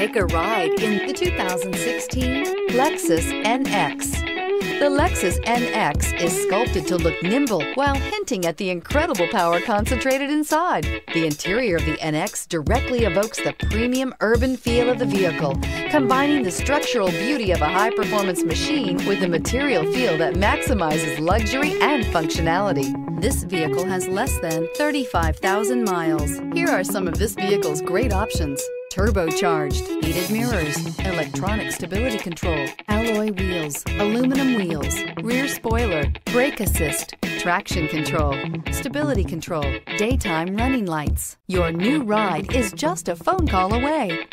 Take a ride in the 2016 Lexus NX. The Lexus NX is sculpted to look nimble while hinting at the incredible power concentrated inside. The interior of the NX directly evokes the premium urban feel of the vehicle, combining the structural beauty of a high-performance machine with a material feel that maximizes luxury and functionality. This vehicle has less than 35,000 miles. Here are some of this vehicle's great options turbocharged, heated mirrors, electronic stability control, alloy wheels, aluminum wheels, rear spoiler, brake assist, traction control, stability control, daytime running lights. Your new ride is just a phone call away.